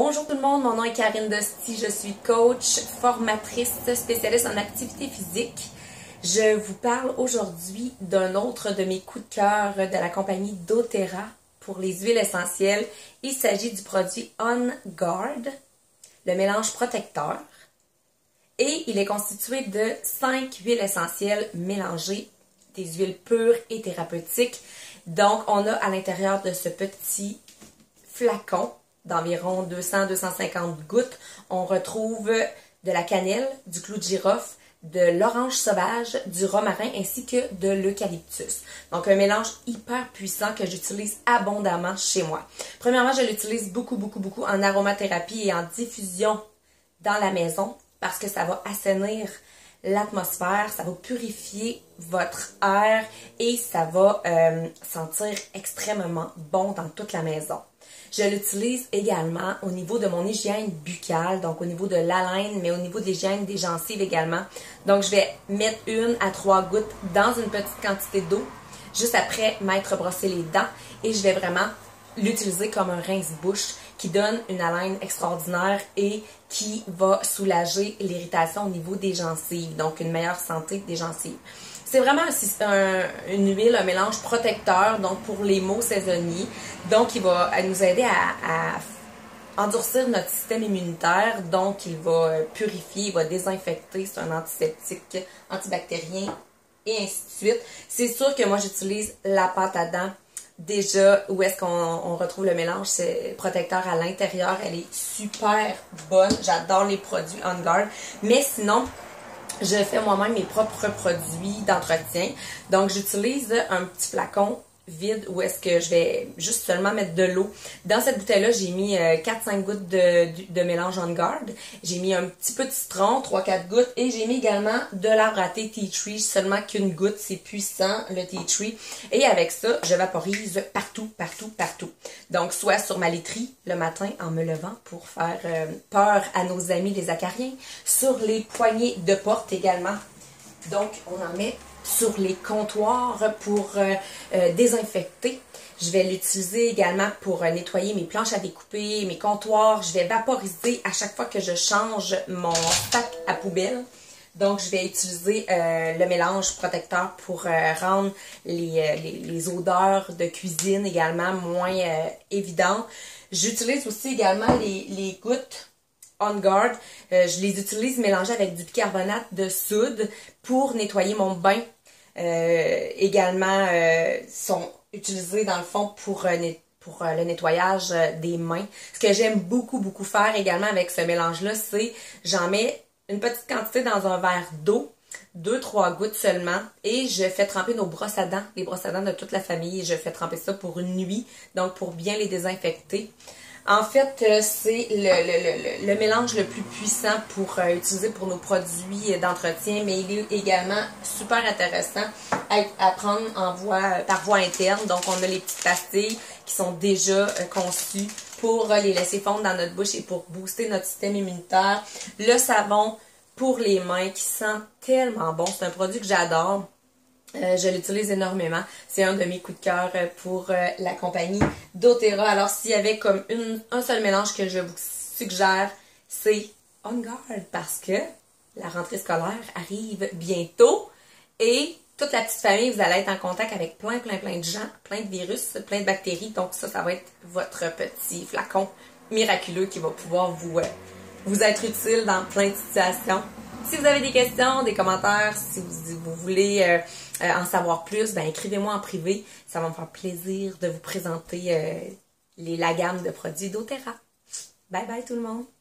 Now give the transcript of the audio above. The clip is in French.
Bonjour tout le monde, mon nom est Karine Dosti, je suis coach, formatrice, spécialiste en activité physique. Je vous parle aujourd'hui d'un autre de mes coups de cœur de la compagnie doTERRA pour les huiles essentielles. Il s'agit du produit On Guard, le mélange protecteur. Et il est constitué de 5 huiles essentielles mélangées, des huiles pures et thérapeutiques. Donc, on a à l'intérieur de ce petit flacon d'environ 200-250 gouttes, on retrouve de la cannelle, du clou de girofle, de l'orange sauvage, du romarin ainsi que de l'eucalyptus. Donc un mélange hyper puissant que j'utilise abondamment chez moi. Premièrement, je l'utilise beaucoup, beaucoup, beaucoup en aromathérapie et en diffusion dans la maison parce que ça va assainir l'atmosphère, ça va purifier votre air et ça va euh, sentir extrêmement bon dans toute la maison. Je l'utilise également au niveau de mon hygiène buccale, donc au niveau de l'haleine, mais au niveau de l'hygiène des gencives également. Donc, je vais mettre une à trois gouttes dans une petite quantité d'eau, juste après m'être brossé les dents, et je vais vraiment l'utiliser comme un rince-bouche qui donne une haleine extraordinaire et qui va soulager l'irritation au niveau des gencives, donc une meilleure santé des gencives. C'est vraiment un, une huile, un mélange protecteur, donc pour les maux saisonniers. Donc, il va nous aider à, endurcir notre système immunitaire. Donc, il va purifier, il va désinfecter. C'est un antiseptique, antibactérien et ainsi de suite. C'est sûr que moi, j'utilise la pâte à dents. Déjà, où est-ce qu'on retrouve le mélange? Protecteur à l'intérieur. Elle est super bonne. J'adore les produits On Guard. Mais sinon, je fais moi-même mes propres produits d'entretien. Donc, j'utilise un petit flacon vide où est-ce que je vais juste seulement mettre de l'eau. Dans cette bouteille-là, j'ai mis 4-5 euh, gouttes de, mélange on guard. J'ai mis un petit peu de citron, 3-4 gouttes. Et j'ai mis également de l'arbre à thé tea tree, seulement qu'une goutte. C'est puissant, le tea tree. Et avec ça, je vaporise partout, partout, partout. Donc, soit sur ma laiterie le matin en me levant pour faire euh, peur à nos amis les acariens. Sur les poignées de porte également. Donc, on en met sur les comptoirs pour euh, euh, désinfecter. Je vais l'utiliser également pour euh, nettoyer mes planches à découper, mes comptoirs. Je vais vaporiser à chaque fois que je change mon sac à poubelle. Donc, je vais utiliser le mélange protecteur pour rendre les, odeurs de cuisine également moins évidentes. J'utilise aussi également les, les gouttes on Guard. je les utilise mélangées avec du bicarbonate de soude pour nettoyer mon bain euh, également euh, sont utilisés dans le fond pour, euh, pour le nettoyage des mains. Ce que j'aime beaucoup, beaucoup faire également avec ce mélange-là, c'est j'en mets une petite quantité dans un verre d'eau, deux, trois gouttes seulement, et je fais tremper nos brosses à dents, les brosses à dents de toute la famille, et je fais tremper ça pour une nuit, donc pour bien les désinfecter. En fait, euh, c'est le, mélange le plus puissant pour euh, utiliser pour nos produits d'entretien, mais il est également super intéressant à, prendre en voie, par voie interne. Donc, on a les petites pastilles qui sont déjà euh, conçues pour les laisser fondre dans notre bouche et pour booster notre système immunitaire. Le savon pour les mains qui sent tellement bon. C'est un produit que j'adore. Euh, je l'utilise énormément. C'est un de mes coups de cœur euh, pour euh, la compagnie doTERRA. Alors, s'il y avait comme un seul mélange que je vous suggère, c'est On Guard parce que la rentrée scolaire arrive bientôt et toute la petite famille, vous allez être en contact avec plein, plein, plein de gens, plein de virus, plein de bactéries. Donc, ça, ça va être votre petit flacon miraculeux qui va pouvoir vous, vous être utile dans plein de situations. Si vous avez des questions, des commentaires, si vous, voulez euh, euh, en savoir plus, ben écrivez-moi en privé. Ça va me faire plaisir de vous présenter euh, les, la gamme de produits doTERRA. Bye bye tout le monde!